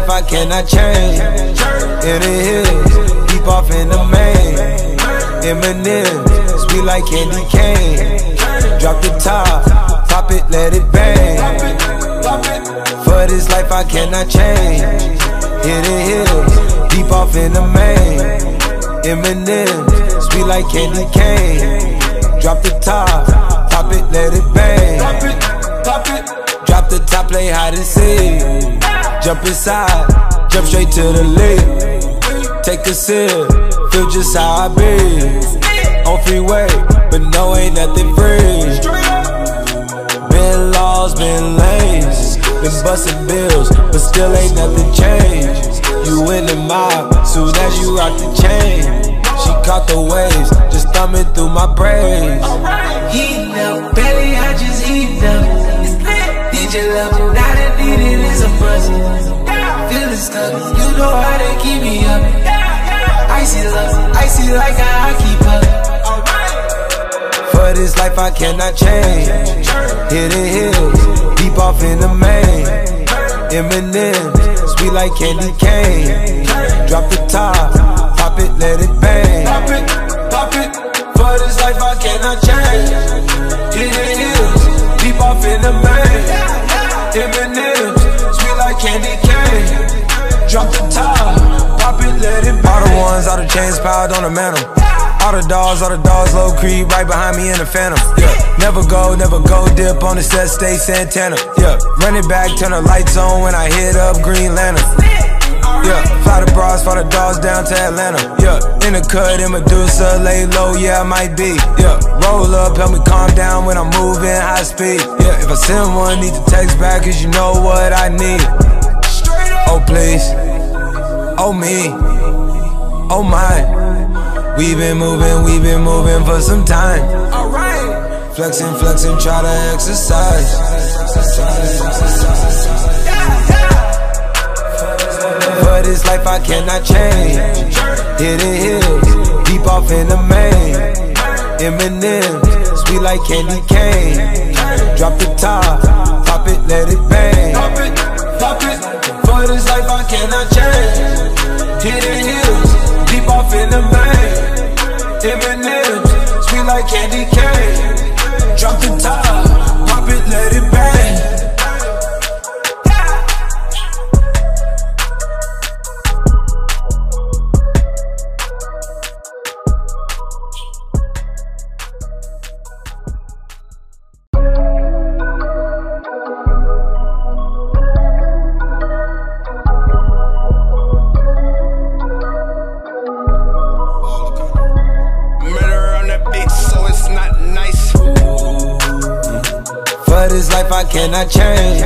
life I cannot change. In the hills, deep off in the main. M&M's, sweet like candy cane. Drop the top, pop it, let it bang. For this life I cannot change. In the hills, deep off in the main. M&M's, sweet like candy cane. Drop the top, pop it, let it bang. Drop the top, play hide and seek. Jump inside, jump straight to the lake. Take a sip, feel just how I be. On freeway, but no, ain't nothing free. Been laws, been lanes, been busting bills, but still ain't nothing changed. You in the mob, soon as you rock the chain. She caught the waves, just thumbing through my braids. Heat up, belly, I just heat up. DJ level, now that needed is a buzz. Feeling stuck, you know how they keep me up. Icy love, icy like how I keep up. For this life I cannot change. Hidden hills, deep off in the main. M&M's, sweet like candy cane. Drop the top, pop it, let it bang. Pop it, pop it. For this life I cannot change. Hidden hills, deep off in the main. M&M's, sweet like candy cane. Drop the top, pop it, let it. All the ones, all the chains piled on the mantle. All the dogs, all the dogs, low creep, right behind me in the phantom. Yeah, never go, never go, dip on the set, stay Santana. Yeah, run it back, turn the lights on when I hit up Green Lantern. Yeah, fly the bras, fly the dogs down to Atlanta. Yeah, in the cut, in Medusa, lay low, yeah, I might be. Yeah, roll up, help me calm down when I'm moving high speed. Yeah, if I send one, need to text back, cause you know what I need. Oh, please. Oh, me. Oh, my. We've been moving, we've been moving for some time. Alright. Flexing, flexing, try to exercise. For this life I cannot change. Hidden hills, deep off in the main. M&M's, sweet like candy cane. Drop the top, pop it, let it bang. Pop it, pop it. For this life I cannot change. Hidden hills, deep off in the main. M&M's, sweet like candy cane. Drop the top, pop it, let it bang. I change.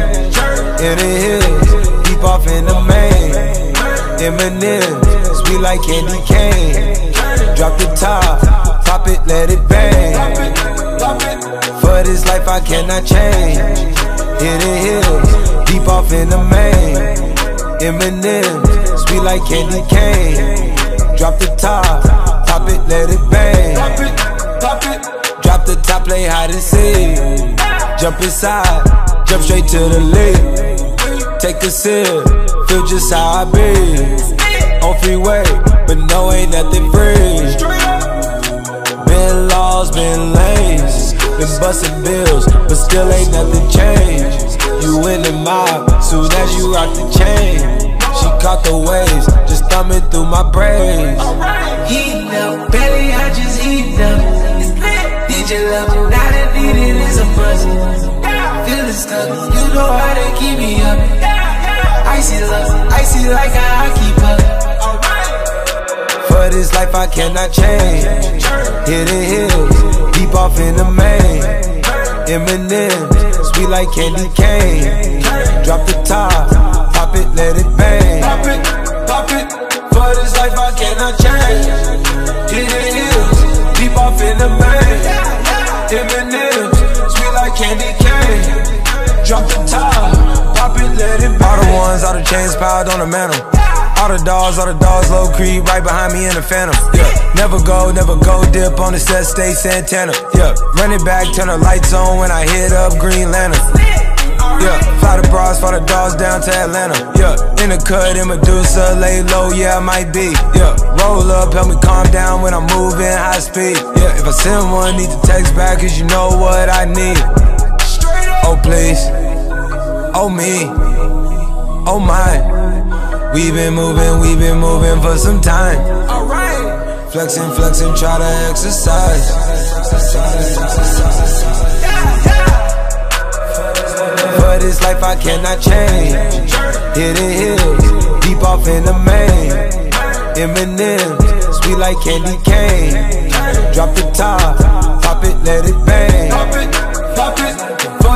In the hills, deep off in the main. M&M's, sweet like candy cane. Drop the top, pop it, let it bang. For this life I cannot change. Hidden hills, deep off in the main. M&M's, sweet like candy cane. Drop the top, pop it, let it bang. Drop the top, play hide and seek. Jump inside, jump straight to the lake. Take a sip, feel just how I be. On freeway, but no, ain't nothing free. Been laws, been lanes, been busting bills, but still ain't nothing changed. You in the mob, soon as you rock the chain. She caught the waves, just thumbing through my braids. Heat up, belly, I just heat up. DJ level, now that needed is a buzz. Feeling stuck, you know how they keep me up. Icy love, icy like how I keep up. For this life I cannot change. Hidden hills, deep off in the main. M&M's, sweet like candy cane. Drop the top, pop it, let it bang. Pop it, pop it. For this life I cannot change. Hidden hills, deep off in the main. M&M's, sweet like candy cane. Drop the top, pop it, let it. All the ones, all the chains piled on the mantle. All the dogs, all the dogs, low creep, right behind me in the phantom. Yeah, never go, never go, dip on the set, stay Santana. Yeah, run it back, turn the lights on when I hit up Green Lantern. Yeah, fly the bras, fly the dogs down to Atlanta. Yeah, in the cut in Medusa, lay low, yeah, I might be. Yeah, roll up, help me calm down when I'm moving high speed. Yeah, if I send one, need to text back, cause you know what I need. Oh, please. Oh, me. Oh, my. We've been moving, we've been moving for some time. Alright. Flexing, flexing, try to exercise. For this life I cannot change. Hidden hills, deep off in the main. M&M's, sweet like candy cane. Drop the top, pop it, let it bang. Pop it, pop it.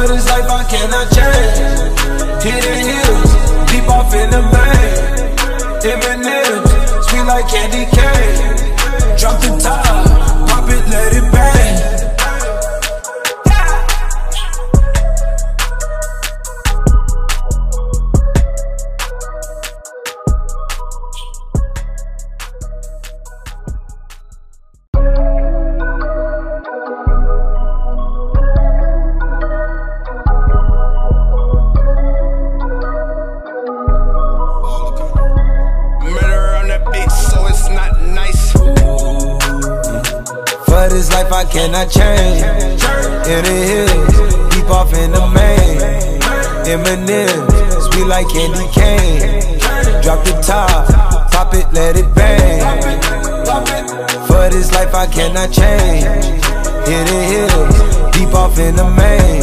This life I cannot change. Hidden hills, deep off in the main. M&M's, sweet like candy cane. Drop the top, pop it, let it bang. Sweet like candy cane. Drop the top, pop it, let it bang. For this life I cannot change. Hidden hills, deep off in the main.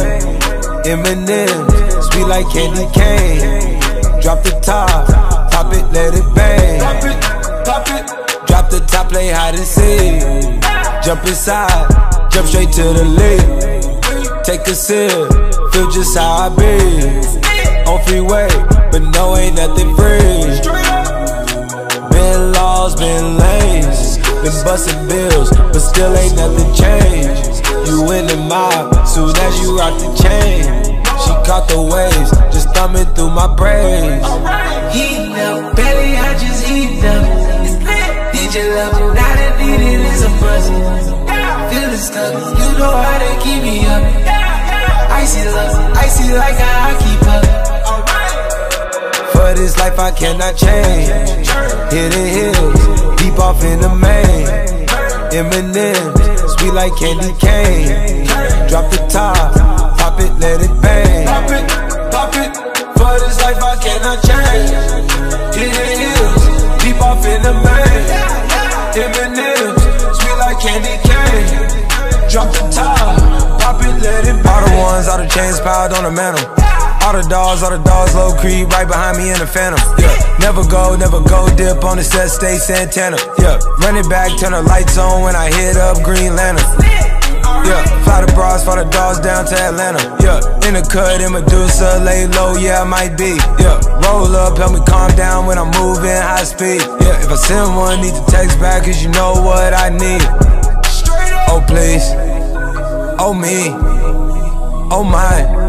M&M's, sweet like candy cane. Drop the top, pop it, let it bang. It, it. Drop the top, play hide and seek. Jump inside, jump straight to the lead. Take a sip, feel just how I be. On freeway, but no, ain't nothing free. Been laws, been lanes, been busting bills, but still ain't nothing changed. You in the mob, soon as you rock the chain. She caught the waves, just thumbing through my braids. Heating up, belly, I just heat up. DJ level, now that needed is a must. Feeling stuck, you know how to keep me up. Icy love, icy like a hockey puck. For this life I cannot change. Hidden hills, deep off in the main. M&M's, sweet like candy cane. Drop the top, pop it, let it bang. Pop it, pop it. For this life I cannot change. Hidden hills, deep off in the main. M&M's, sweet like candy cane. Drop the top, pop it, let it bang. All the ones, all the chains piled on the mantle. All the dogs, all the dogs, low creep right behind me in the phantom. Yeah, never go, never go dip on the set, stay Santana. Yeah, run it back, turn the lights on when I hit up Green Lantern. Yeah, fly the bras, fly the dogs down to Atlanta. Yeah, in the cut in Medusa, lay low, yeah, I might be. Yeah, roll up, help me calm down when I'm moving high speed. Yeah, if I send one, need to text back, cause you know what I need. Oh, please. Oh, me. Oh, my.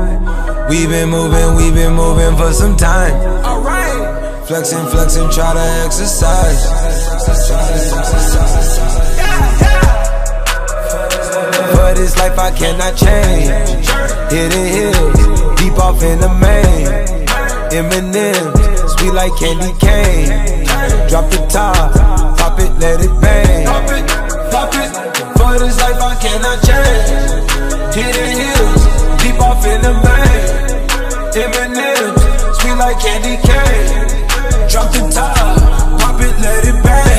We been moving, we've been moving for some time. Alright. Flexing, flexing, try to exercise. For this life I cannot change. Hidden hills, deep off in the main. M&M's, sweet like candy cane. Drop the top, pop it, let it bang. Pop it, pop it. For this life I cannot change. Hidden hills, in the main. M&M's, sweet like candy cane. Drop the top, pop it, let it bang.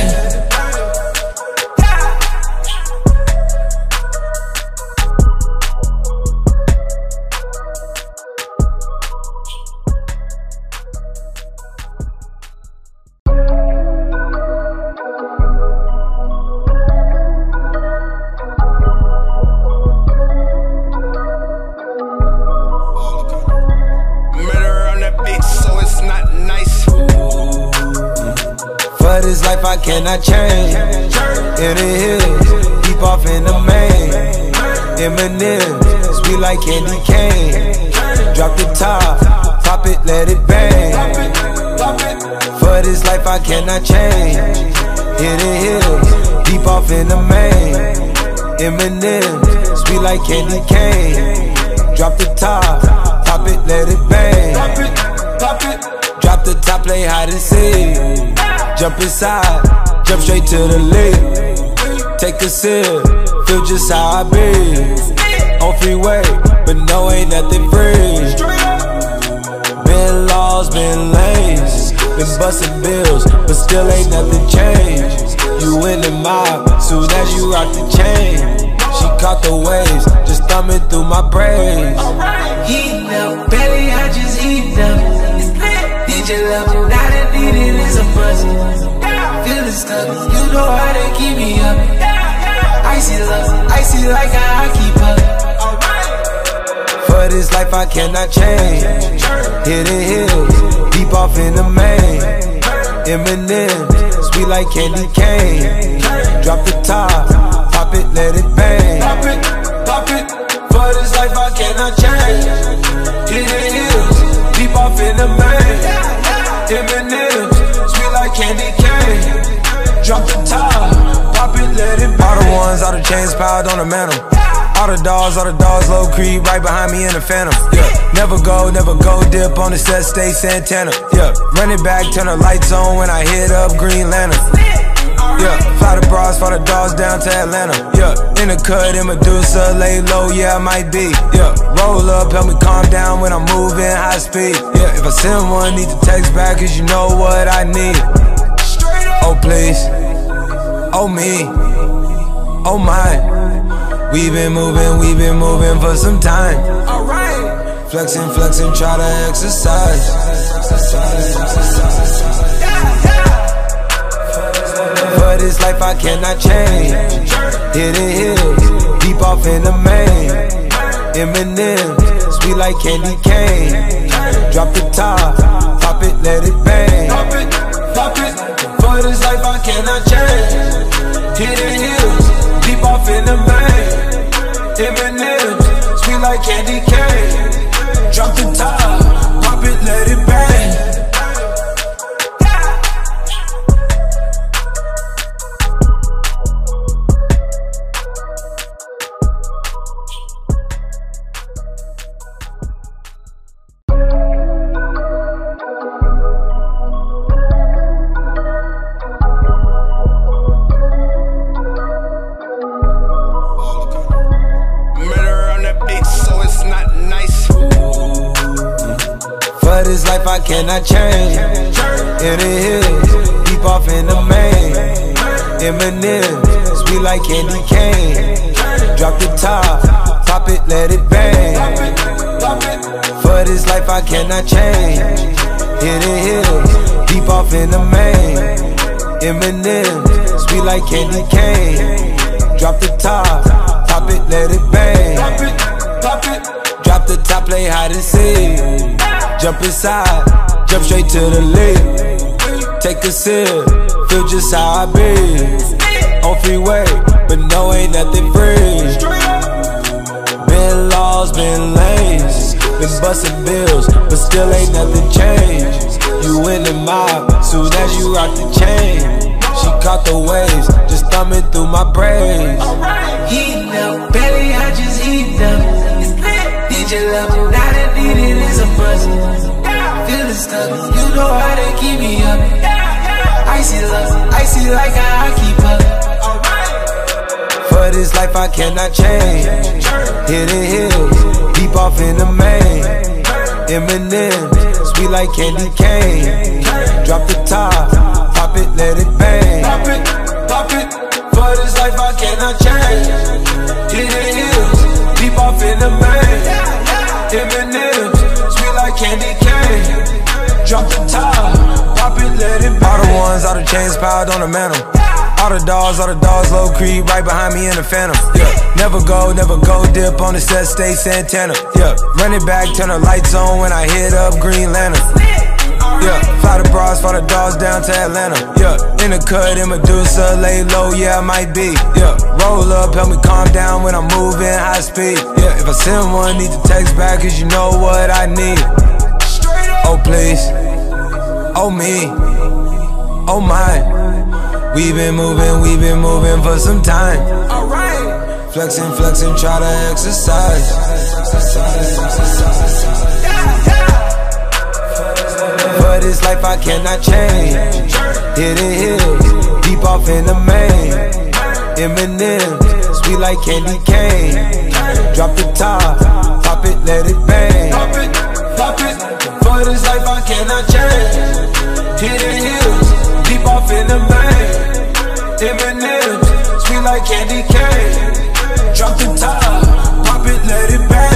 I change. In the hills, deep off in the main. M&M's, sweet like candy cane. Drop the top, pop it, let it bang. For this life I cannot change. Hidden hills, deep off in the main. M&M's, sweet like candy cane. Drop the top, pop it, let it bang. Drop the top, play hide and seek. Jump inside, jump straight to the lid. Take a sip, feel just how I be. On freeway, but no, ain't nothing free. Been laws, been lanes, been busting bills, but still ain't nothing changed. You in the mob, soon as you rock the chain. She caught the waves, just thumbing through my braids. Heating up, belly, I just heating up. DJ love, not a need it is a must. Feeling stuck, you know how they keep me up. Icy love, icy like how I keep up. For this life I cannot change. Hidden hills, deep off in the main. M&M's, sweet like candy cane. Drop the top, pop it, let it bang. Pop it, pop it. For this life I cannot change. Hidden hills, deep off in the main. M&M's, candy cane. Drop the top, pop it, let it bang. All the ones, all the chains piled on the mantle. All the dogs, all the dogs, low creep right behind me in the phantom. Yeah, never go, never go dip on the set, stay Santana. Yeah, run it back, turn the lights on when I hit up Green Lantern. Yeah, fly the bras, fly the dogs down to Atlanta. Yeah, in the cut, in Medusa, lay low, yeah, I might be. Yeah, roll up, help me calm down when I'm moving high speed. Yeah, if I send one, need to text back, cause you know what I need. Oh, please. Oh, me. Oh, my. We've been moving, we've been moving for some time. Alright. Flexing, flexing, try to exercise. For this life I cannot change. Hidden hills, deep off in the main. M&M's, sweet like candy cane. Drop the top, pop it, let it bang. Pop it, pop it. For this life I cannot change. Hidden hills, deep off in the main. M&M's, sweet like candy cane. Drop the top, pop it, let it bang. Life I change. In the hills, deep off in the main. M&M's, sweet like candy cane. Drop the top, pop it, let it bang. For this life I cannot change. In the hills, deep off in the main. M&M's, sweet like candy cane. Drop the top, pop it, let it bang. Drop the top, play hide and seek. Jump inside, jump straight to the lid. Take a sip, feel just how I be. On freeway, but no, ain't nothing free. Been laws, been lanes, been busting bills, but still ain't nothing changed. You in the mob, soon as you rock the chain. She caught the waves, just thumbing through my braids. Heating up, belly, I just heating up. DJ level, not a need it is a must. Feeling stuck, you know how they keep me up. Icy love, icy like I keep up. For this life I cannot change. Hidden hills, deep off in the main. M&M's, sweet like candy cane. Drop the top, pop it, let it bang. Pop it, pop it. For this life I cannot change. Hidden hills, deep off in the main. M&M's, candy cane. Drop the top, pop it, let it. All the ones, all the chains piled on the mantle. All the dogs, all the dogs, low creep right behind me in the phantom. Yeah, never go, never go dip on the set, stay Santana. Yeah, run it back, turn the lights on when I hit up Green Lantern. Yeah, fly the bras, fly the dogs down to Atlanta. Yeah, in the cut, in Medusa, lay low, yeah, I might be. Yeah, roll up, help me calm down when I'm moving high speed. Yeah, if I send one, need to text back, cause you know what I need. Oh, please. Oh, me. Oh, my. We've been moving, we've been moving for some time. Alright. Flexing, flexing, try to exercise. This life I cannot change. Hidden hills, deep off in the main. M&M's, sweet like candy cane. Drop the top, pop it, let it bang. Pop it, pop it. For this life I cannot change. Hidden hills, deep off in the main. M&M's, sweet like candy cane. Drop the top, pop it, let it bang.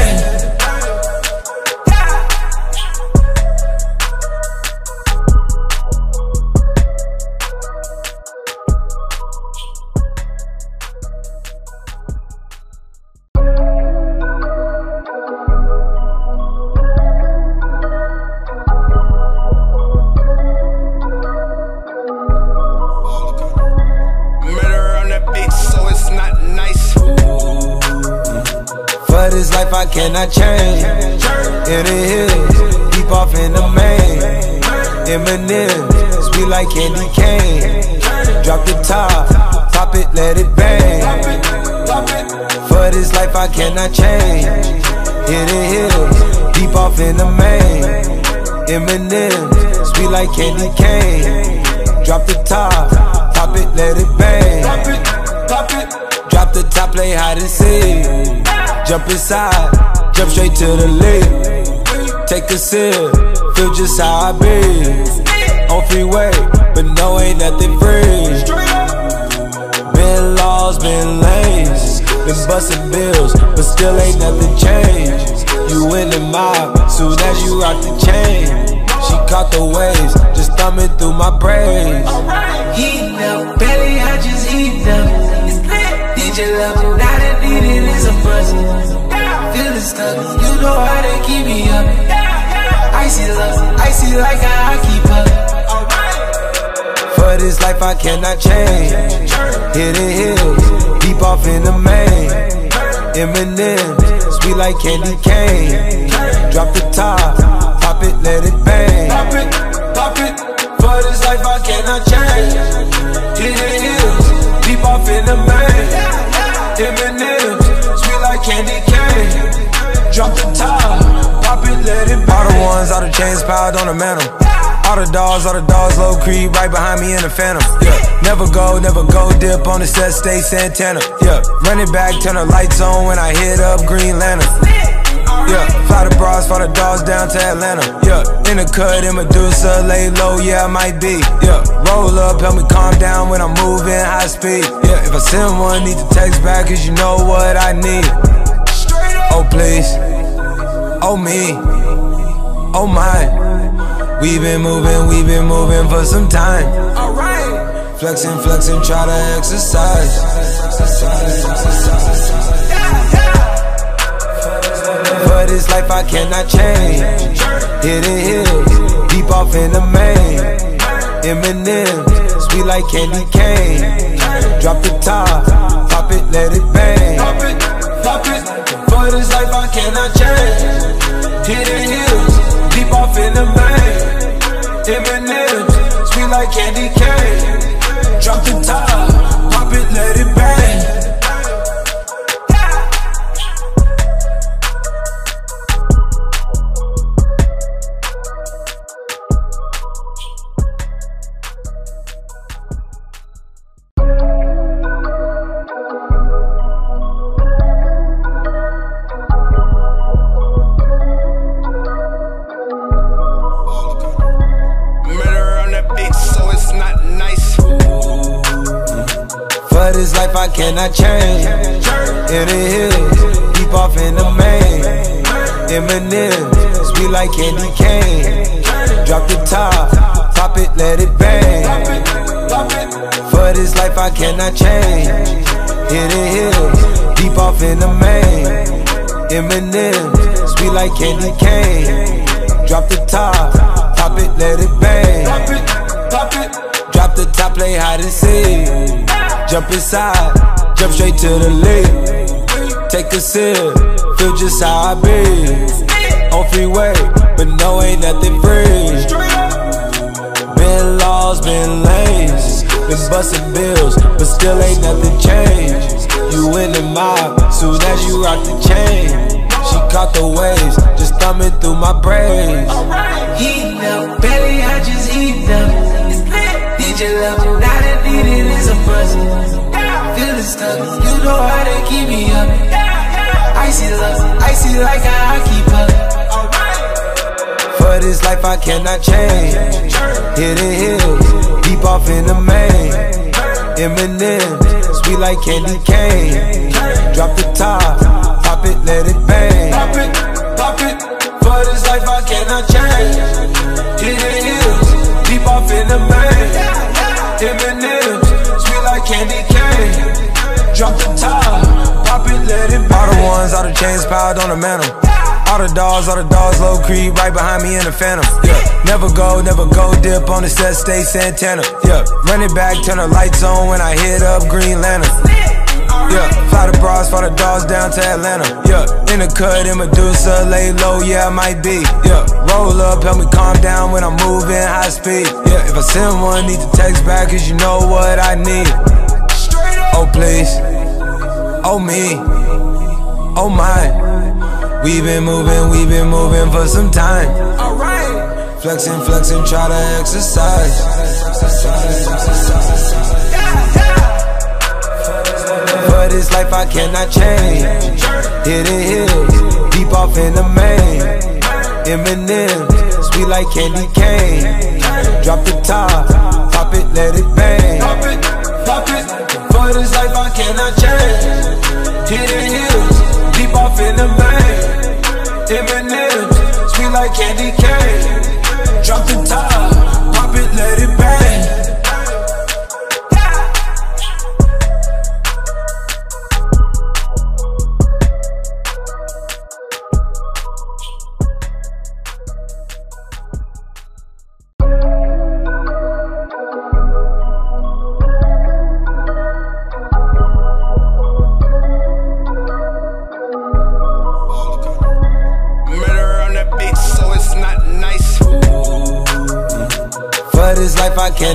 Life I change. In the hills, deep off in the main. M&M's, sweet like candy cane. Drop the top, pop it, let it bang. For this life I cannot change. Hidden hills, deep off in the main. M&M's, sweet like candy cane. Drop the top, pop it, let it bang. Drop the top, play hide and seek. Jump inside, jump straight to the lead. Take a sip, feel just how I be. On freeway, but no, ain't nothing free. Been laws, been lanes, been busting bills, but still ain't nothing changed. You in the mob, soon as you rock the chain. She caught the waves, just thumbing through my braids. Heat up, belly, I just heat up. Did you DJ level, now that needed is a buzz. Feeling stuck, you know how they keep me up. Icy love, icy like I keep up. For this life I cannot change. Hidden hills, deep off in the main. M&M's, sweet like candy cane. Drop the top, pop it, let it bang. Pop it, pop it. For this life I cannot change. Hidden hills, deep off in the main. M&M's, candy cane. Drop the top, pop it, let it All the ones, all the chains piled on the mantle. All the dogs, all the dogs, low creep right behind me in the phantom. Yeah, never go, never go dip on the set, stay Santana. Yeah, run it back, turn the lights on when I hit up Green Lantern. Yeah, fly the bras, fly the dogs down to Atlanta. Yeah, in the cut, in Medusa, lay low, yeah, I might be. Yeah, roll up, help me calm down when I'm moving high speed. Yeah, if I send one, need to text back, cause you know what I need. Oh, please. Oh, me. Oh, my. We've been moving, we've been moving for some time. Alright. Flexing, flexing, try to exercise. For this life I cannot change. Hidden hills, deep off in the main. M&M's, sweet like candy cane. Drop the top, pop it, let it bang. Pop it, pop it. For this life I cannot change. Hidden hills, deep off in the main. M&M's, sweet like candy cane. Drop the top, pop it, let it bang. Candy cane. Drop the top, pop it, let it bang. pop it, pop it. Drop the top, play hide and seek. Jump inside, jump straight to the lead. Take a sip, feel just how I be. On freeway, but no, ain't nothing free. Been laws, been lanes, been busting bills, but still ain't nothing changed. You in the mob, soon as you rock the chain. Caught the waves, just thumbing through my braids. Heat up, belly, I DJ level, now that needed is a must. Feeling stuck, you know how they keep me up. Icy love, icy like a hockey puck. For this life I cannot change. Hidden hills, deep off in the main. M&M's, sweet like candy cane. Drop the top, it, let it bang. Pop it, pop it. For this life I cannot change. Hidden hills, deep off in the main. M&M's, sweet like candy cane. Drop the top, pop it, let it bang. All the ones, all the chains piled on the mantle. All the dogs, all the dogs, low creep right behind me in the phantom. Yeah, never go, never go dip on the set, stay Santana. Yeah, run it back, turn the lights on when I hit up Green Lantern. Yeah, fly the bras, fly the dogs down to Atlanta. Yeah, in the cut in Medusa, lay low, yeah, I might be. Yeah, roll up, help me calm down when I'm moving high speed. Yeah, if I send one, need to text back, cause you know what I need. Oh, please. Oh, me. Oh, my. We've been moving, we've been moving for some time. Alright. Flexing, flexing, try to exercise. For this life I cannot change. Hidden hills, deep off in the main. M&M's, sweet like candy cane. Drop the top, pop it, let it bang. Pop it, pop it. For this life I cannot change. Hidden hills, deep off in the main. M&M's, sweet like candy cane. Drop the top, pop it, let it bang.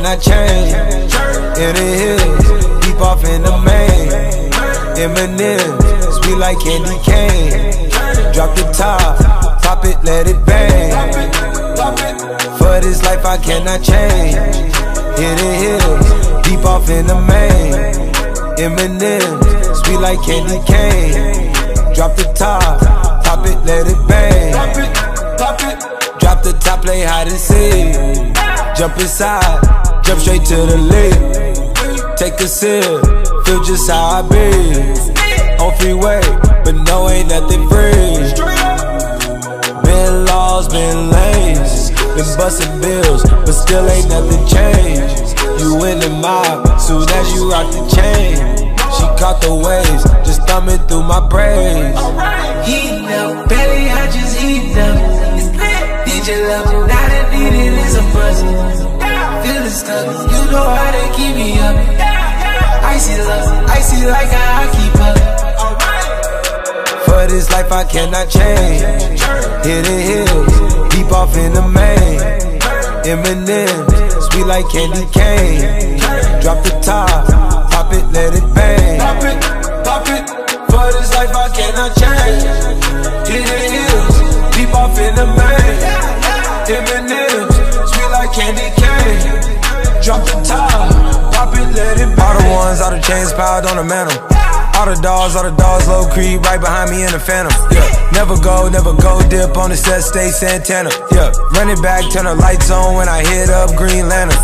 I change. In the hills, deep off in the main. M&M's, sweet like candy cane. Drop the top, pop it, let it bang. For this life I cannot change. Hidden hills, deep off in the main. M&M's, sweet like candy cane. Drop the top, pop it, let it bang. Drop the top, play hide and seek. Jump inside, jump straight to the lid. Take a sip, feel just how I be. On freeway, but no, ain't nothing free. Been laws, been lanes, been busting bills, but still ain't nothing changed. You in the mob, soon as you rock the chain. She caught the waves, just thumbing through my braids. Heating up, belly, I just heating up. DJ level, now that needed is a must. Stuck, you know how they keep me up. Icy love, icy like a hockey puck. For this life I cannot change. Hidden hills, deep off in the main. M&M's, sweet like candy cane. Drop the top, pop it, let it bang. Pop it, pop it. For this life I cannot change. Hidden hills, deep off in the main. M&M's, sweet like candy cane. Drop the top, pop it, let it All the ones, all the chains piled on the mantle. All the dogs, all the dogs, low creep right behind me in the phantom. Yeah, never go, never go dip on the set, stay Santana. Yeah, run it back, turn the lights on when I hit up Green Lantern.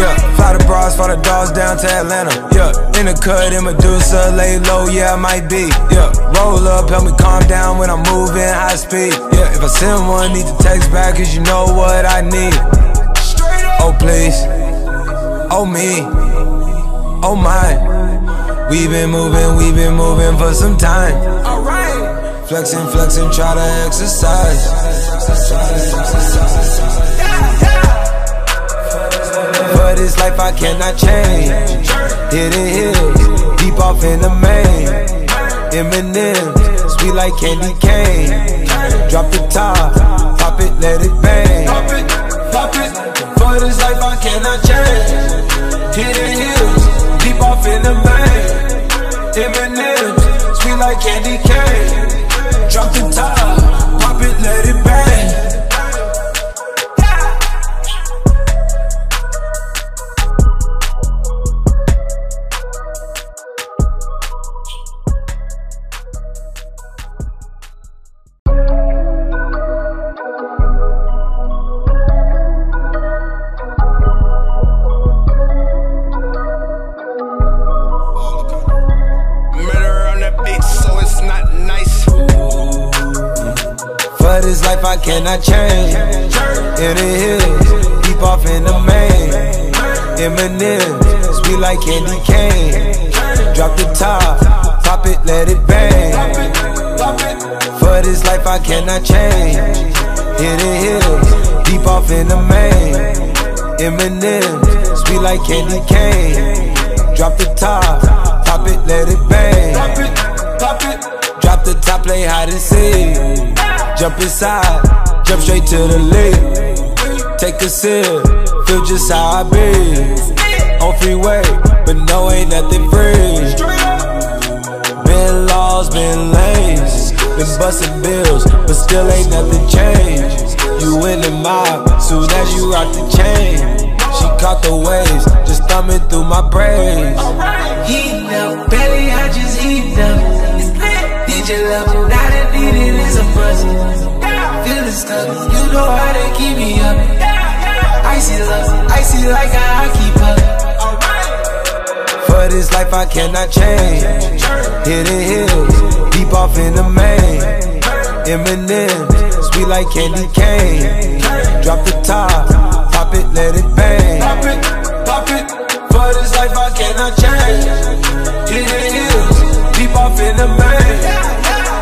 Yeah, fly the bras, fly the dogs down to Atlanta. Yeah, in the cut in Medusa, lay low, yeah, I might be. Yeah, roll up, help me calm down when I'm moving high speed. Yeah, if I send one, need to text back, cause you know what I need. Oh, please. Oh, me. Oh, my. We've been moving, we've been moving for some time. Alright. Flexing, flexing, try to exercise. For this life I cannot change. Hidden hills, deep off in the main. M&M's, sweet like candy cane. Drop the top, pop it, let it bang. Pop it, pop it. For this life I cannot change. Hidden hills, deep off in the main. M&M's, sweet like candy cane. Drop the top, pop it, let it bang. I change. In the hills, deep off in the main. M&M's, sweet like candy cane. Drop the top, pop it, let it bang. For this life I cannot change. In the hills, deep off in the main. M&M's, sweet like candy cane. Drop the top, pop it, let it bang. Drop the top, play hide and seek. Jump inside, jump straight to the lake. Take a sip, feel just how I be. On freeway, but no, ain't nothing free. Been laws, been lanes, been busting bills, but still ain't nothing changed. You in the mob, soon as you rock the chain. She caught the waves, just thumbing through my braids. Heat up, belly, I just heat up. DJ level, not a needed is a must. Stuck, you know how to keep me up. Icy love, icy like a hockey puck. For this life I cannot change. Hidden hills, deep off in the main. M&M's, sweet like candy cane. Drop the top, pop it, let it bang. Pop it, pop it. For this life I cannot change. Hidden hills, deep off in the main.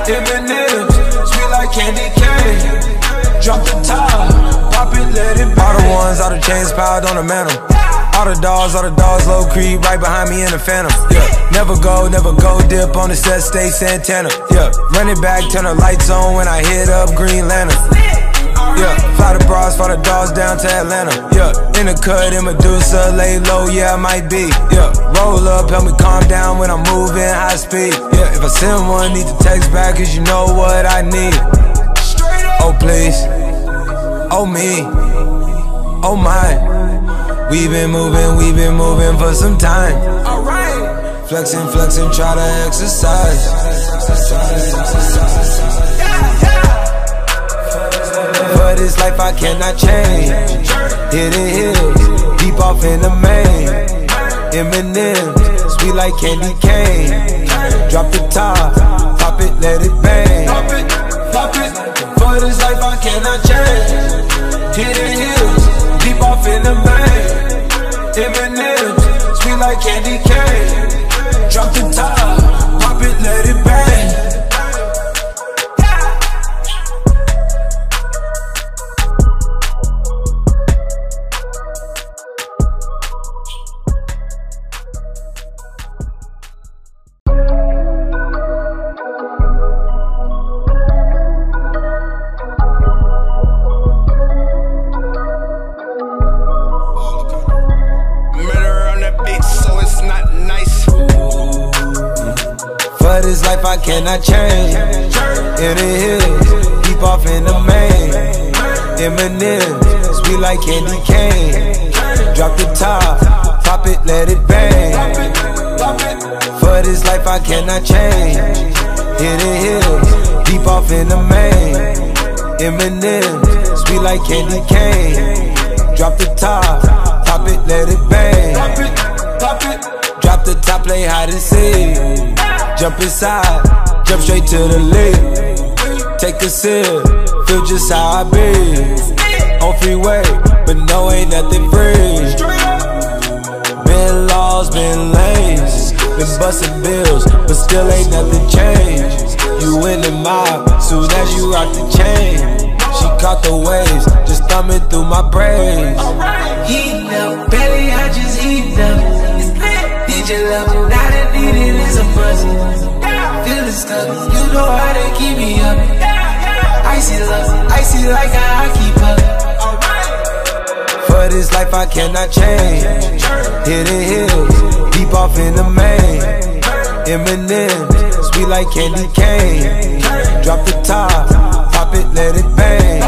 M&M's, sweet like candy cane. Drop the top, pop it, let it. All the ones, all the chains piled on the mantle. All the dogs, all the dogs, low creep, right behind me in the phantom. Yeah, never go, never go, dip on the set, stay Santana. Yeah, run it back, turn the lights on when I hit up Green Lantern. Yeah, fly the bras, fly the dogs down to Atlanta. Yeah, in the cut, in Medusa, lay low, yeah, I might be. Yeah, roll up, help me calm down when I'm moving high speed. Yeah, if I send one, need to text back, cause you know what I need. Oh, please. Oh, me. Oh, my. We've been moving, we've been moving for some time. Alright. Flexing, flexing, try to exercise. For this life I cannot change. Hidden hills, deep off in the main. M&M's, sweet like candy cane. Drop the top, pop it, let it bang. Pop it, pop it. For this life I cannot change. Hidden hills, deep off in the main. M&M's, sweet like candy cane. Drop the top, candy cane. Drop the top, pop it, let it bang. Drop the top, play hide and seek. Jump inside, jump straight to the lake. Take a sip, feel just how I be. On freeway, but no, ain't nothing free. Been laws, been lanes, been busting bills, but still ain't nothing changed. You in the mob, soon as you rock the chain. Caught the waves, just thumbing through my braids. Heat up, belly, I just heat up. DJ level, not a needed is a must. Feeling stuck, you know how to keep me up. Icy love, icy like a hockey puck. For this life I cannot change. Hidden hills, deep off in the main. M&M's, sweet like candy cane. Drop the top, pop it, let it bang.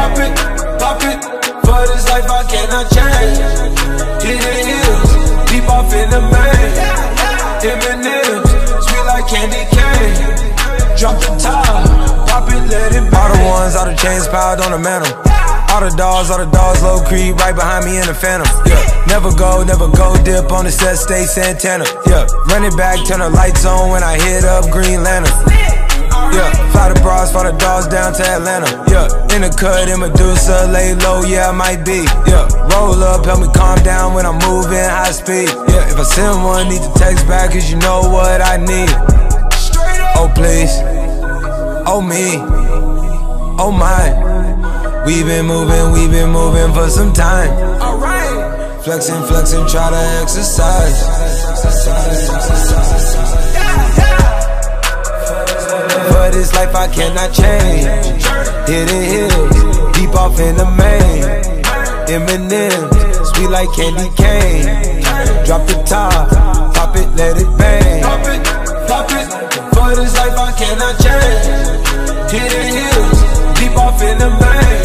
Cannot change. Hidden hills, deep off in the main. Sweet like candy cane. Drop the top, pop it, let it bang. All the ones, all the chains piled on the mantle. All the dogs, all the dogs, low creep, right behind me in the phantom. Yeah, never go, never go, dip on the set, stay Santana. Yeah, run it back, turn the lights on when I hit up Green Lantern. Yeah, fly the bras, fly the dogs down to Atlanta. Yeah, in the cut, in Medusa, lay low, yeah, I might be. Yeah, roll up, help me calm down when I'm moving high speed. Yeah, if I send one, need to text back, cause you know what I need. Oh, please. Oh, me. Oh, my. We've been moving, we've been moving for some time. Alright. Flexing, flexing, try to exercise. For this life I cannot change. Hidden hills, deep off in the main. M&M's, sweet like candy cane. Drop the top, pop it, let it bang. Pop it, pop it. For this life I cannot change. Hidden hills, deep off in the main.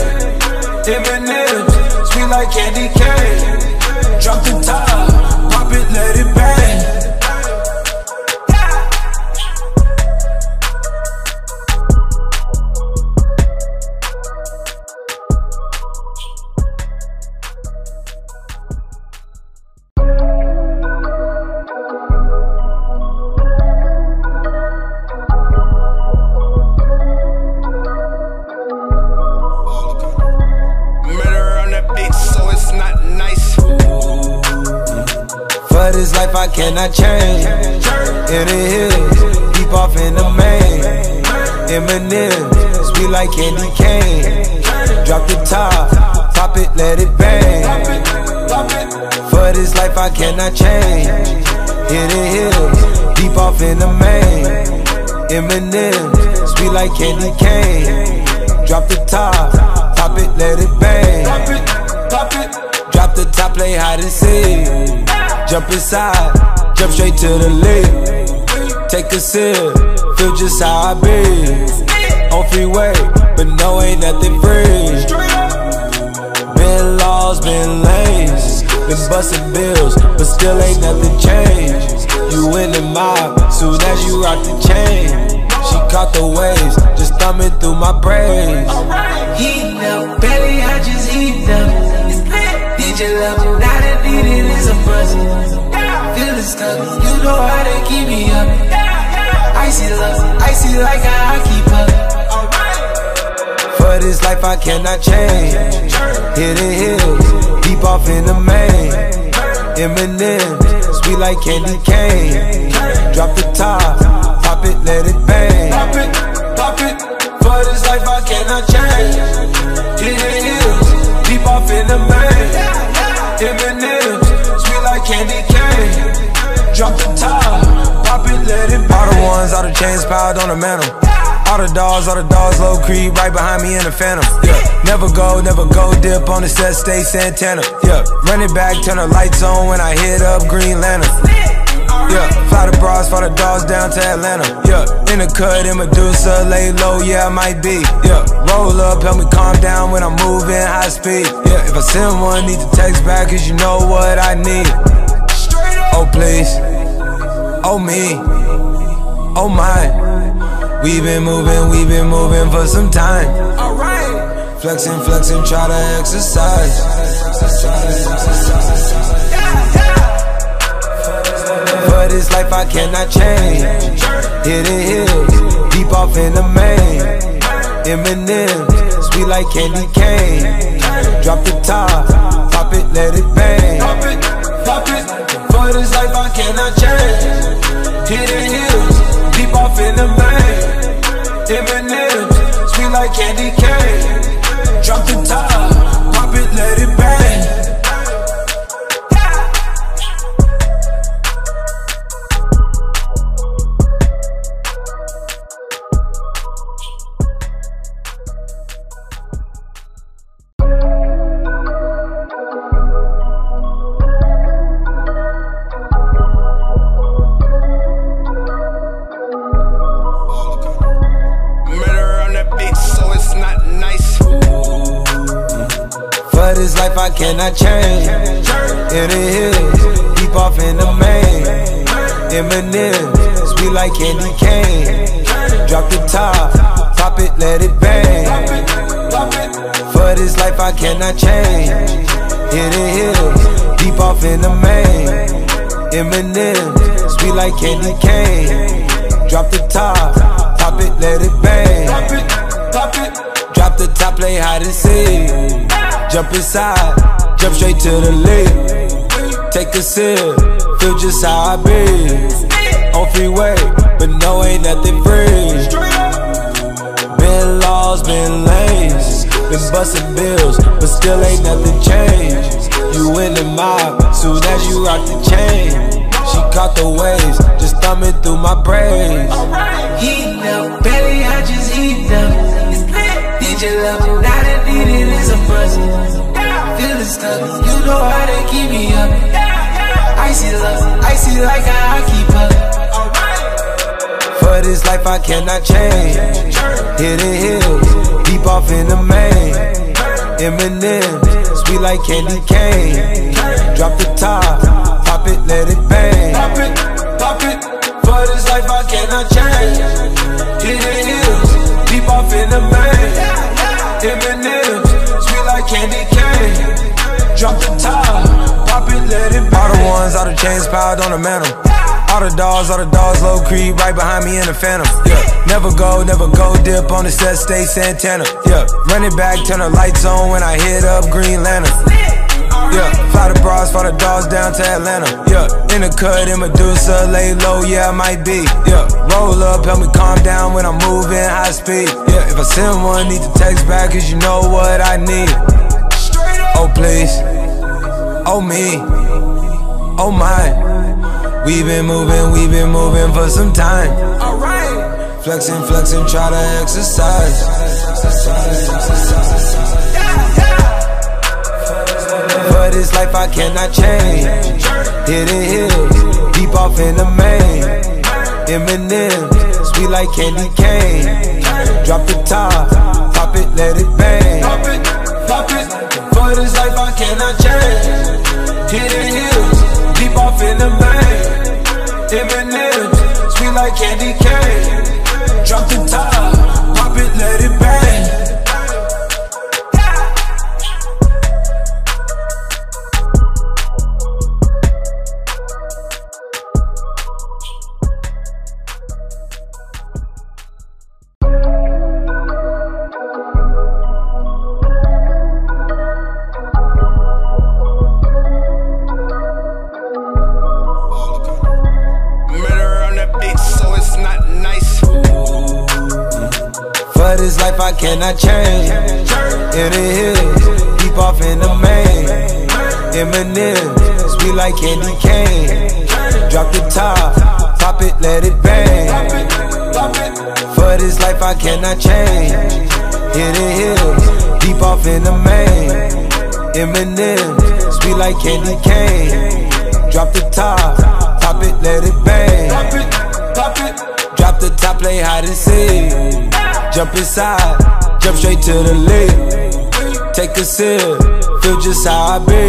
M&M's, sweet like candy cane. Drop the top, pop it, let it bang. Life I change. In the hills, deep off in the main. M&M's, sweet like candy cane. Drop the top, pop it, let it bang. For this life I cannot change. In the hills, deep off in the main. M&M's, sweet like candy cane. Drop the top, pop it, let it bang. Drop the top, play hide and seek. Jump inside, jump straight to the lip. Take a sip, feel just how I be. On freeway, but no, ain't nothing free. Been laws, been lanes, been busting bills, but still ain't nothing changed. You in the mob, soon as you rock the chain. She caught the waves, just thumbing through my braids. Heat up, belly, I just heat up. DJ level, now that needed is a buzz. Stuck, you know how to keep me up. Icy love, icy like a hockey puck. For this life I cannot change. Hidden hills, deep off in the main. M&M's, sweet like candy cane. Drop the top, pop it, let it bang. Pop it, pop it. For this life I cannot change. Hidden hills, deep off in the main. M&M's, like candy cane. Drop the top, pop it, let it. All the ones, all the chains piled on the mantle. All the dogs, all the dogs, low creep, right behind me in the phantom. Yeah, never go, never go, dip on the set, stay Santana. Yeah, run it back, turn the lights on when I hit up Green Lantern. Yeah, fly the bras, fly the dogs down to Atlanta. Yeah, in the cut, in Medusa, lay low, yeah, I might be. Yeah, roll up, help me calm down when I'm moving high speed. Yeah, if I send one, need to text back, cause you know what I need. Oh, please. Oh, me. Oh, my. We've been moving, we've been moving for some time. Alright. Flexing, flexing, try to exercise. This life I cannot change. Hidden hills, deep off in the main. M&M's, sweet like candy cane. Drop the top, pop it, let it bang. Pop it, pop it. For this life I cannot change. Hidden hills, deep off in the main. M&M's, sweet like candy cane. Drop the top, pop it, let it bang. I change. In the hills, deep off in the main. M&M's, sweet like candy cane. Drop the top, pop it, let it bang. For this life I cannot change. Hidden hills, deep off in the main. M&M's, sweet like candy cane. Drop the top, pop it, let it bang. Drop the top, play hide and seek. Jump inside, jump straight to the lip. Take a sip, feel just how I be. On freeway, but no, ain't nothing free. Been laws, been lanes, been busting bills, but still ain't nothing changed. You in the mob, soon as you rock the chain. She caught the waves, just thumbing through my braids. Heating up, belly, I just heat up. Need your love, need it is a must. Feeling stuck, you know how they keep me up. Icy love, icy like I keep up. For this life I cannot change. Hidden hills, deep off in the main. M&M's, sweet like candy cane. Drop the top, pop it, let it bang. Pop it, pop it. For this life I cannot change. Hidden hills, deep off in the main. M&M's, candy cane. Drop the top, pop it, let it. All the ones, all the chains piled on the mantle. All the dogs, all the dogs, low creep right behind me in the phantom. Yeah, never go, never go dip on the set, stay Santana. Yeah, run it back, turn the lights on when I hit up Green Lantern. Yeah, fly the bras, fly the dogs down to Atlanta. Yeah, in the cut, in Medusa, lay low, yeah, I might be. Yeah, roll up, help me calm down when I'm moving high speed. Yeah, if I send one, need to text back, cause you know what I need. Oh, please. Oh, me. Oh, my. We've been moving, we've been moving for some time. Alright. Flexing, flexing, try to exercise. For this life I cannot change. Hidden hills, deep off in the main. M&M's, sweet like candy cane. Drop the top, pop it, let it bang. Pop it, pop it. For this life I cannot change. Hidden hills, deep off in the main. M&M's, sweet like candy cane. Drop the top, pop it, let it bang. Cannot change. Hit the hills, deep off in the main. M&M's, sweet like candy cane. Drop the top, pop it, let it bang. Pop it, pop it. Drop the top, play hide and seek. Jump inside, jump straight to the lip. Take a sip, feel just how I be.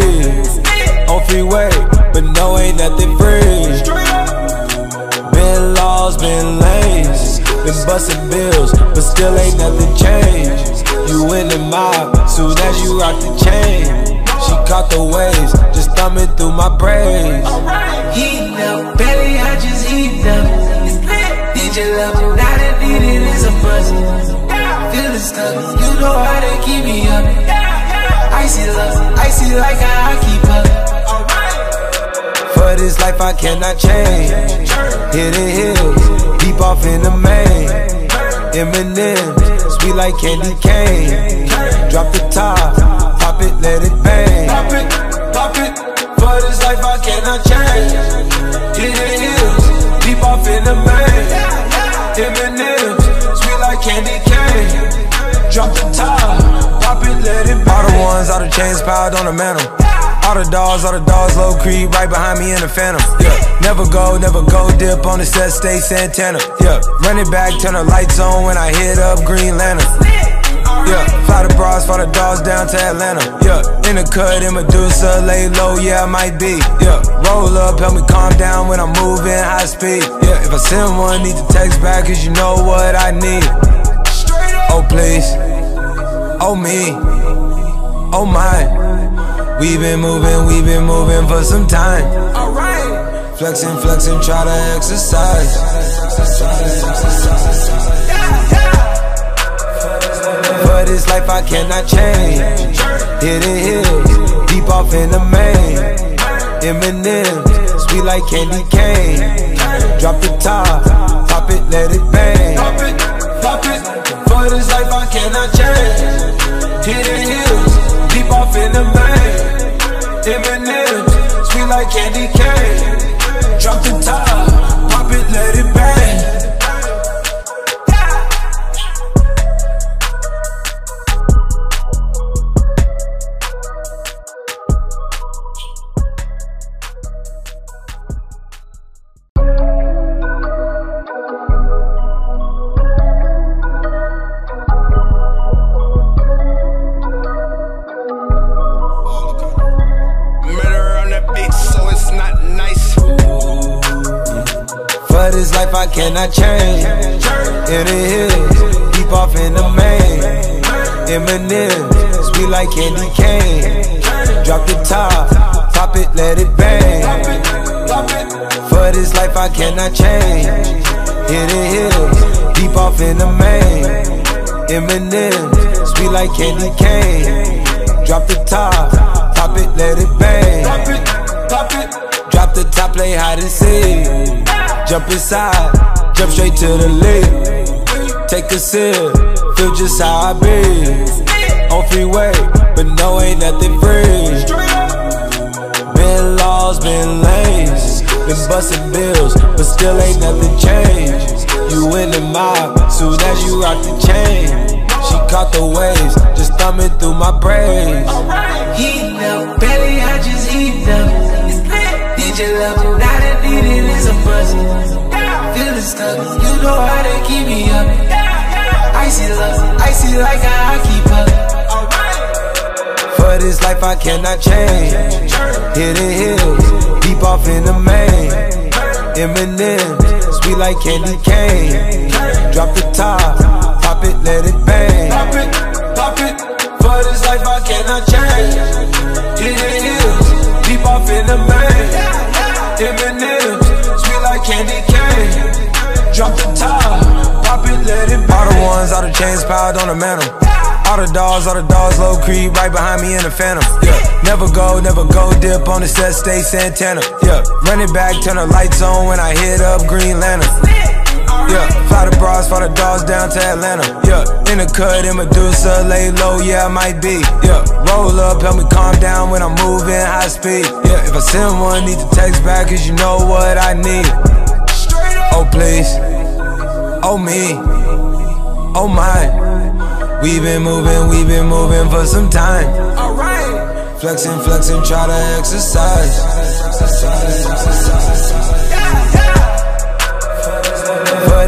On freeway, but no, ain't nothing free. Been laws, been lanes, been busting bills, but still ain't nothing changed. You in the mob, soon as you rock the chain. She caught the waves, just thumbing through my braids. Heating up, belly, I just heat up. Need your love, not a need it is a must. Feeling stuck, you know how they keep me up. Icy love, icy like I keep up. For this life I cannot change. Hidden hills, deep off in the main. M&M's, sweet like candy cane. Drop the top, pop it, let it bang. Pop it, pop it. For this life I cannot change. Hidden hills, deep off in the main. M&M's, sweet like candy cane. Drop the top, pop it, let it bang. All the ones, all the chains piled on the mantle. All the dogs, all the dogs, low creep right behind me in the phantom. Yeah, never go, never go dip on the set, stay Santana. Yeah, run it back, turn the lights on when I hit up Green Lantern. Yeah, fly the bras, fly the dogs down to Atlanta. Yeah, in the cut, in Medusa, lay low, yeah, I might be. Yeah, roll up, help me calm down when I'm moving high speed. Yeah, if I send one, need to text back, cause you know what I need. Oh, please. Oh, me. Oh, my. We been moving, we been moving for some time. Alright. Flexing, flexing, try to exercise. this life I cannot change. Hidden hills, deep off in the main. M&M's, sweet like candy cane. Drop the top, pop it, let it bang. Pop it, pop it. For this life I cannot change. Hidden hills, deep off in the main. M&M's, sweet like candy cane. Drop the top, pop it, let it bang. For this life I cannot change. In the hills, deep off in the main. M&M's, sweet like candy cane. Drop the top, pop it, let it bang. For this life I cannot change. In the hills, deep off in the main. M&M's, sweet like candy cane. Drop the top, pop it, let it bang. Drop the top, play hide and seek. Jump inside, jump straight to the lip. Take a sip, feel just how I be. On freeway, but no, ain't nothing free. Been lost, been lanes, been busting bills, but still ain't nothing changed. You in the mob, soon as you rock the chain. She caught the waves, just thumbing through my braids. Heat up, belly, I just heat up. DJ level, not a need it is a buzz. Feeling stuck, you know how to keep me up. Icy love, icy like a hockey puck. For this life I cannot change. Hidden hills, deep off in the main. M&M's, sweet like candy cane. Drop the top, pop it, let it bang. Pop it, pop it. For this life I cannot change. Hidden hills, deep off in the main. M&M's, candy cane. Drop the top, pop it, let it All the ones, all the chains piled on the mantle. All the dogs, all the dogs, low creep right behind me in the phantom. Yeah, never go, never go dip on the set, stay Santana. Yeah, run it back, turn the lights on when I hit up Green Lantern. Yeah, fly the bras, fly the dogs down to Atlanta. Yeah, in the cut, in Medusa, lay low, yeah, I might be. Yeah, roll up, help me calm down when I'm moving high speed. Yeah, if I send one, need to text back, cause you know what I need. Oh, please. Oh, me. Oh, my. We've been moving, we've been moving for some time. Alright. Flexing, flexing, try to exercise. For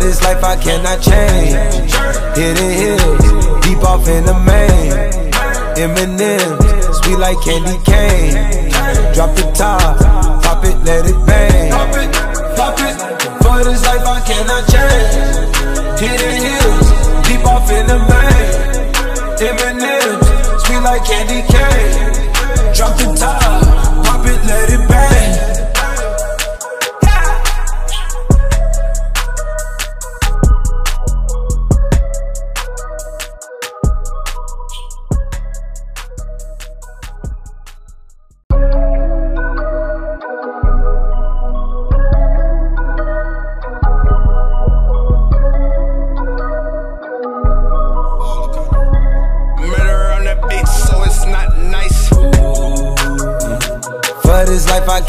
this life I cannot change. Hidden hills, deep off in the main. M&M's, sweet like candy cane. Drop the top, pop it, let it bang. Pop it, pop it. For this life I cannot change. Hidden hills, deep off in the main. M&M's, sweet like candy cane. Drop the top, pop it, let it bang.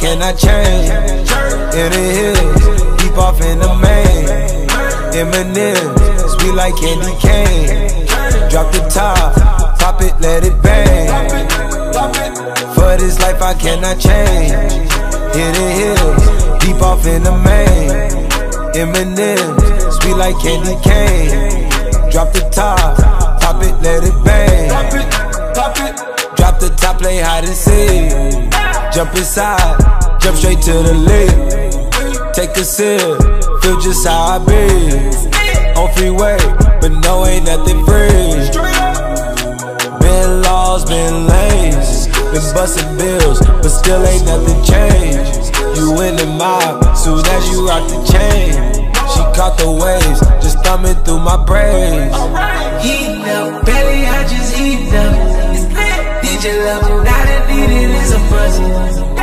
Life I change. In the hills, deep off in the main. M&M's, sweet like candy cane. Drop the top, pop it, let it bang. For this life I cannot change. Hidden hills, deep off in the main. M&M's, sweet like candy cane. Drop the top, pop it, let it bang. Drop the top, play hide and seek. Jump inside, jump straight to the lip. Take a sip, feel just how I be. On freeway, but no, ain't nothing free. Been lost, been lanes, been busting bills, but still ain't nothing changed. You in the mob, soon as you rock the chain. She caught the waves, just thumbing through my braids. Heat up, belly, I just heat up. DJ level, now that needed is a buzz.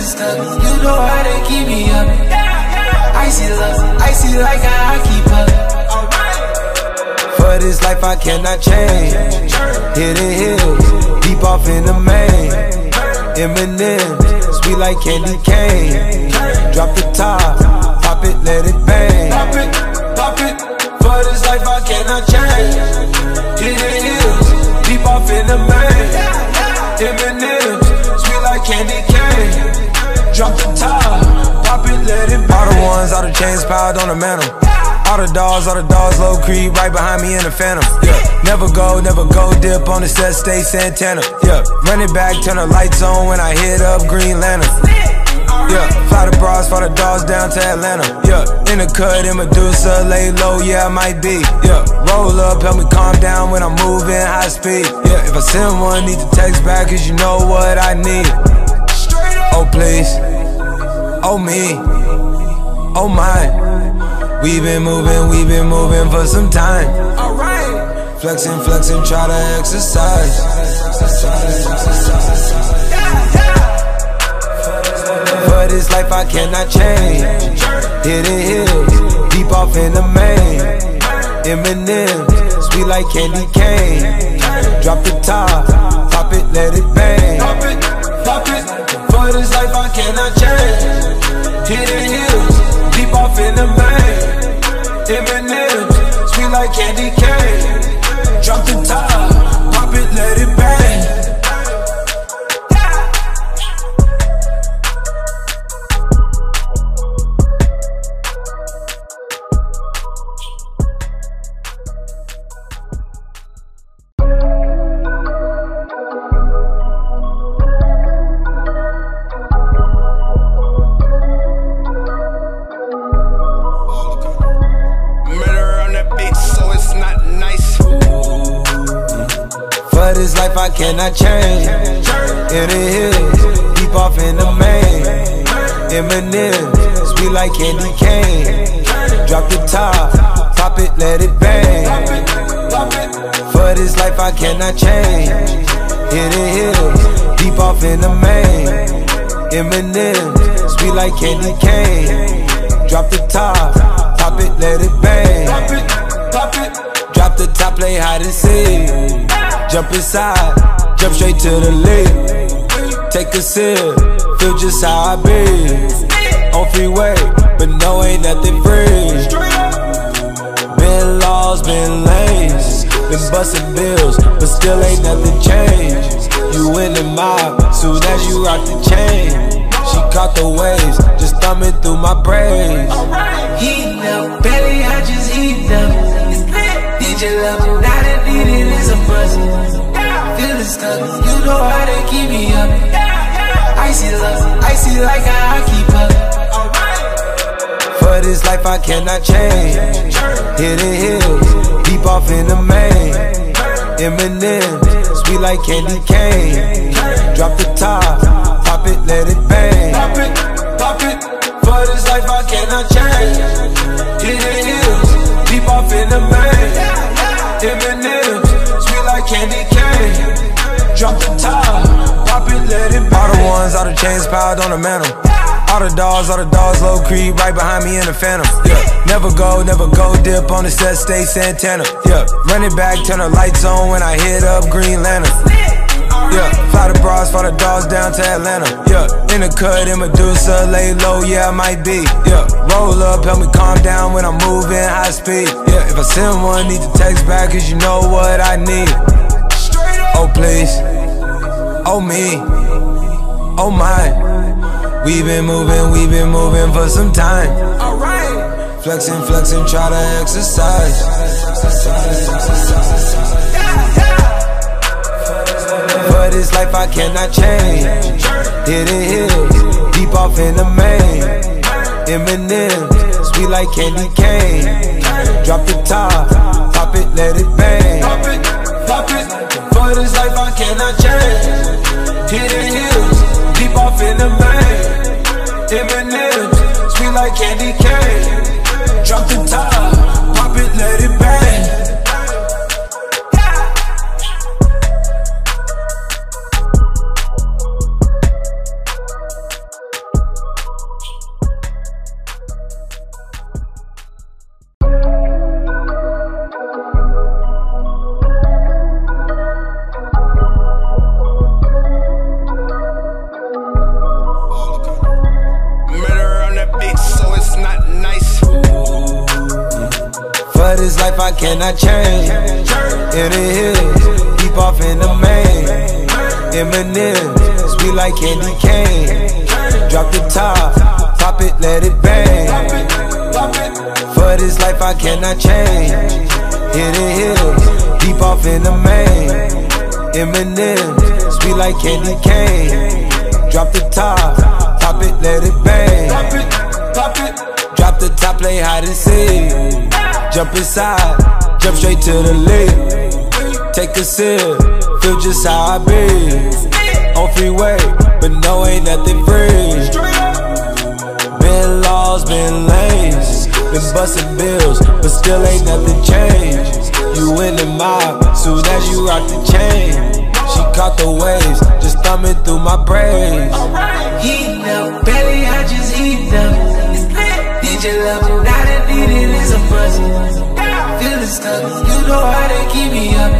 You know how they keep me up. Icy love, icy like I keep up. For this life I cannot change. Hidden hills, deep off in the main. M&M's, sweet like candy cane. Drop the top, pop it, let it bang. Pop it, pop it. For this life I cannot change. Hidden hills, deep off in the main. M&M's, like candy cane. Drop the top, pop it, let it bang. All the ones, all the chains piled on the mantle. All the dogs, all the dogs, low creep, right behind me in the phantom. Yeah, never go, never go, dip on the set, stay Santana. Yeah, run it back, turn the lights on when I hit up Green Lantern. Yeah, fly the bras, fly the dogs down to Atlanta. Yeah, in the cut, in Medusa, lay low, yeah, I might be. Yeah, roll up, help me calm down when I'm moving high speed. Yeah, if I send one, need to text back, cause you know what I need. Oh, please. Oh, me. Oh, my. We've been moving, we've been moving for some time. Alright. Flexing, flexing, try to exercise. This life I cannot change. Hidden hills, deep off in the main. M&M's, sweet like candy cane. Drop the top, pop it, let it candy cane. Drop the top, pop it, let it bang. Pop it, pop it. Drop the top, play hide and seek. Jump inside, jump straight to the lead. Take a sip, feel just how I be. On freeway, thumbing through my braids. Heat up, belly, I just heat up. DJ level, now that needed is a buzz. Feeling stuck, you know how they keep me up. Icy love, icy like I keep up. For this life I cannot change. Hidden hills, deep off in the main. M&M's, sweet like candy cane. Drop the top, pop it, let it bang. Pop it, pop it. For this life I cannot change. Hidden hills, deep off in the main. Sweet like candy cane. Drop the top, pop it, let it bang. All the ones, all the chains piled on the mantle. All the dogs, all the dogs, low creep, right behind me in the phantom. Yeah, never go, never go, dip on the set, stay Santana. Yeah, run it back, turn the lights on when I hit up Green Lantern. Yeah, fly the bras, fly the dogs down to Atlanta. Yeah, in the cut, in Medusa, lay low, yeah, I might be. Yeah, roll up, help me calm down when I'm moving high speed. Yeah, if I send one, need to text back, cause you know what I need. Oh, please. Oh, me. Oh, my. We've been moving, we've been moving for some time. Alright. Flexing, flexing, try to exercise. For this life I cannot change. Hidden hills, deep off in the main. M&M's, sweet like candy cane. Drop the top, pop it, let it bang. Pop it, pop it. For this life I cannot change. Hidden hills, deep off in the main. M&M's, sweet like candy cane. Drop the top, pop it, let it bang. I cannot change. In the hills, deep off in the main. M&M's, sweet like candy cane. Drop the top, pop it, let it bang. For this life I cannot change. In the hills, deep off in the main. M&M's, sweet like candy cane. Drop the top, pop it, let it bang. Drop the top, play hide and seek. Jump inside, jump straight to the lake. Take a sip, feel just how I be. On freeway, but no, ain't nothing free. Been laws, been lanes, been busting bills, but still ain't nothing changed. You in the mob, soon as you rock the chain. She caught the waves, just thumbing through my braids. Heating up, belly, I just heating up. Level, not a need it is a must. Feeling stuck, you know how they keep me up.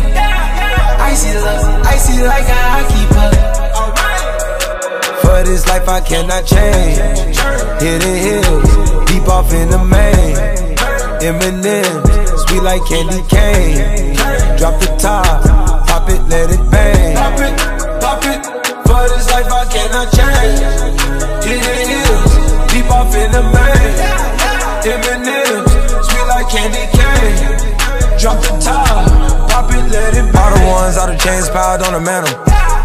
Icy love, icy like how I keep up. For this life I cannot change. Hidden hills, deep off in the main. M&M's, sweet like candy cane. Drop the top, pop it, let it bang. Pop it, pop it. For this life I cannot change. Hidden hills, deep off in the main. M&M's, sweet like candy cane. Drop the top, pop it, let it. All the ones, all the chains piled on the mantle.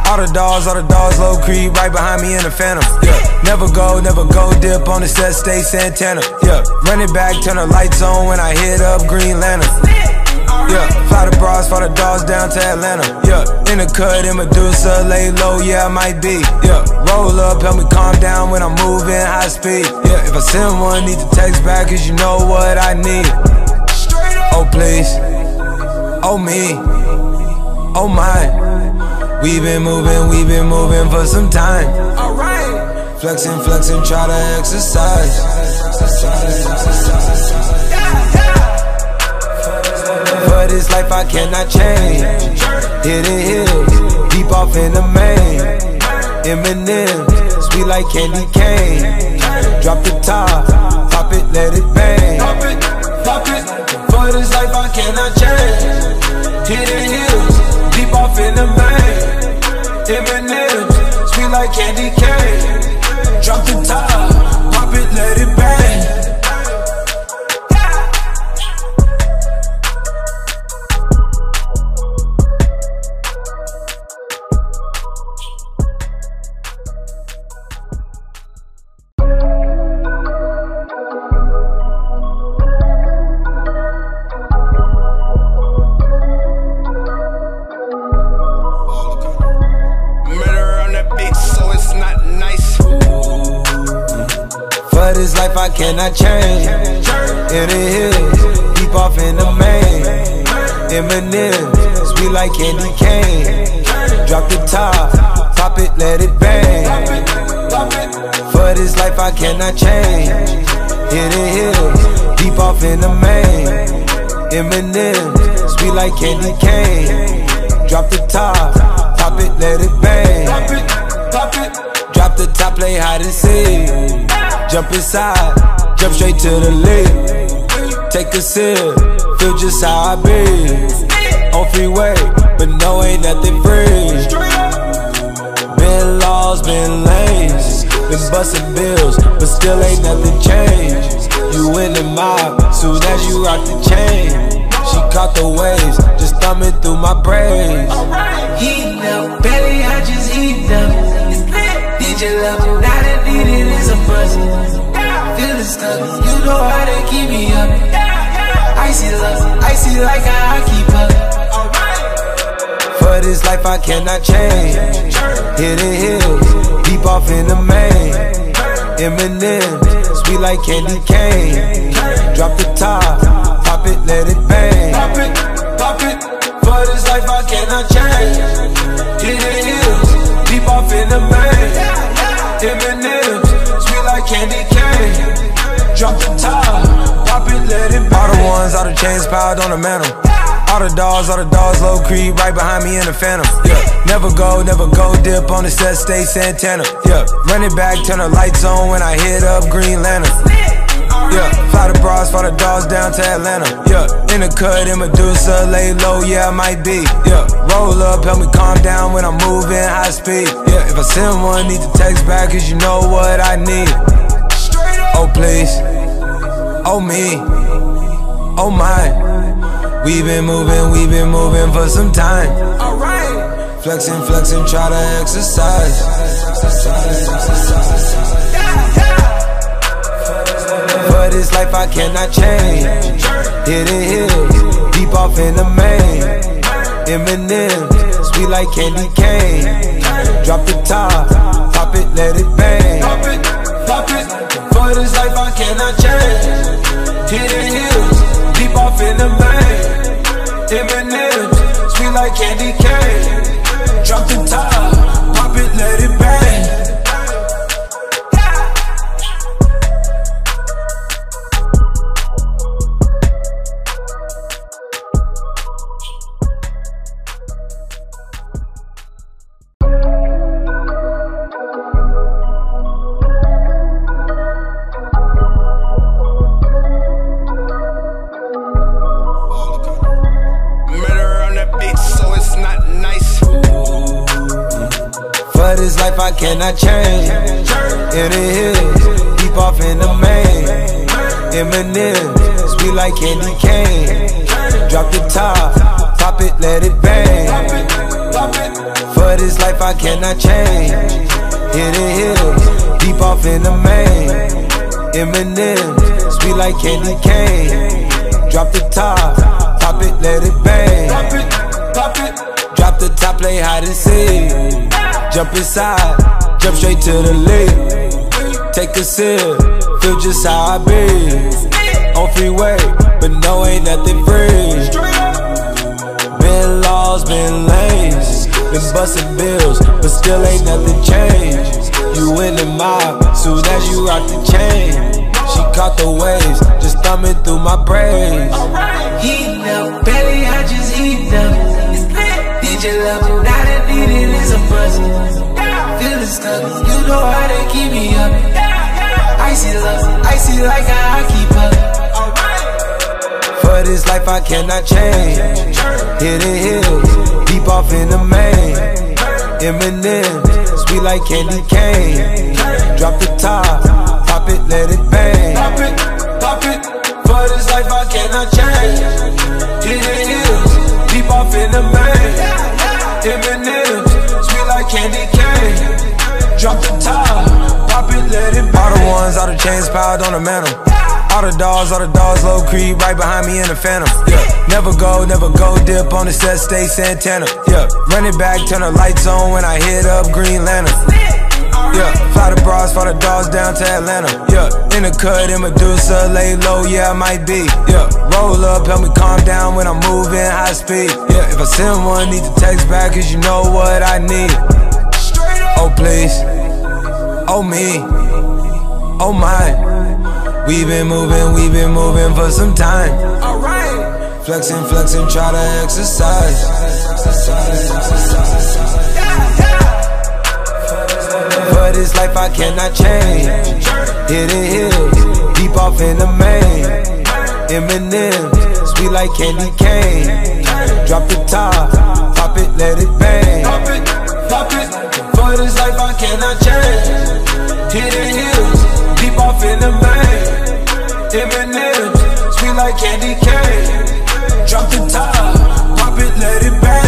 All the dogs, all the dogs, low creep right behind me in the phantom. Yeah, never go, never go dip on the set, stay Santana. Yeah, run back, turn the lights on when I hit up Green Lantern. Fly the bras, fly the dogs down to Atlanta. Yeah, in the cut, in Medusa, lay low, yeah, I might be. Yeah, roll up, help me calm down when I'm moving high speed. Yeah, if I send one, need to text back, cause you know what I need. Oh, please. Oh, me. Oh, my. We've been moving, we've been moving for some time. Alright. Flexing, flexing, try to exercise. For this life I cannot change. Hidden hills, deep off in the main. M&M's, sweet like candy cane. Drop the top, pop it, let it bang. Pop it, pop it. For this life I cannot change. Hidden hills, deep off in the main. M&M's, sweet like candy cane. Drop the top, pop it, let it bang. Life I change. In the hills, deep off in the main. M&M's, sweet like candy cane. Drop the top, pop it, let it bang. For this life I cannot change. In the hills, deep off in the main. M&M's, sweet like candy cane. Drop the top, pop it, let it bang. Drop the top, play hide and seek. Jump inside, jump straight to the lake. Take a sip, feel just how I be. On freeway, but no, ain't nothing free. Been laws, been lanes, been busting bills, but still ain't nothing changed. You in the mob, soon as you rock the chain. She caught the waves, just thumbing through my braids. Heating up, belly, I just heating up. DJ level, not a need it is a must. Stuck, you know how they keep me up. Icy love, icy like I keep up. For this life I cannot change. Hit Hidden hills, deep off in the main. M&M's, sweet like candy cane. Drop the top, pop it, let it bang. Pop it, pop it, for this life I cannot change. Hit the hills, deep off in the main. M&M's, candy cane. Drop the top, pop it, let it. All the ones, all the chains piled on the mantle. All the dogs, all the dogs, low creep right behind me in the phantom. Yeah, never go, never go dip on the set, stay Santana. Yeah, run it back, turn the lights on when I hit up Green Lantern. Yeah, fly the bras, fly the dogs down to Atlanta. Yeah, in the cut, in Medusa, lay low, yeah, I might be. Yeah, roll up, help me calm down when I'm moving high speed. Yeah, if I send one, need to text back, cause you know what I need. Oh, please. Oh, me. Oh, my. We've been moving, we've been moving for some time. Alright, Flexing, flexing, try to exercise. For this life I cannot change. Hidden hills, deep off in the main. M&M's, sweet like candy cane. Drop the top, pop it, let it bang. pop it, pop it, for this life I cannot change. The hills, deep off in the main. M&M's, sweet like candy cane. Drop the top, life I change. In the hills, deep off in the main. M&M's, sweet like candy cane. Drop the top, pop it, let it bang. For this life I cannot change. In the hills, deep off in the main. M&M's, sweet like candy cane. Drop the top, pop it, let it bang. Drop the top, play hide and seek. Jump inside, jump straight to the lead. Take a sip, feel just how I be. On freeway, but no, ain't nothing free. Been laws, been lanes, been busting bills, but still ain't nothing changed. You in the mob, soon as you rock the chain. She caught the waves, just thumbing through my braids. Heat up, belly, I just heat up. DJ level, now that needed is a buzz. Stuck, you know how they keep me up. Icy love, icy like a hockey puck. For this life I cannot change. Hit Hidden hills, deep off in the main. M&M's, sweet like candy cane. Drop the top, pop it, let it bang. Pop it, pop it, for this life I cannot change. Hit the hills, deep off in the main. M&M's, sweet like candy cane. Drop the top, pop it, let it All the ones, all the chains piled on the mantle. All the dogs, all the dogs, low creep right behind me in the phantom. Yeah, never go, never go dip on the set, stay Santana. Yeah, run it back, turn the lights on when I hit up Green Lantern. Yeah, fly the bras, fly the dogs down to Atlanta. Yeah, in the cut, in Medusa, lay low, yeah, I might be. Yeah, roll up, help me calm down when I'm moving high speed. Yeah, if I send one, need to text back, cause you know what I need. Oh, please. Oh, me. Oh, my. We've been moving, we've been moving for some time. Alright, Flexing, flexing, try to exercise. For this life I cannot change. Hidden hills, deep off in the main. M&M's, sweet like candy cane. Drop the top, pop it, let it bang. pop it, pop it, for this life, I cannot change. Hidden hills, deep off in the main. M&M's, sweet like candy cane. Drop the top, pop it, let it bang.